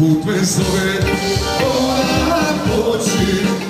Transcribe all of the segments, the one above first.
put me zove Moram poći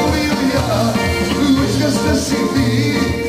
desde civil.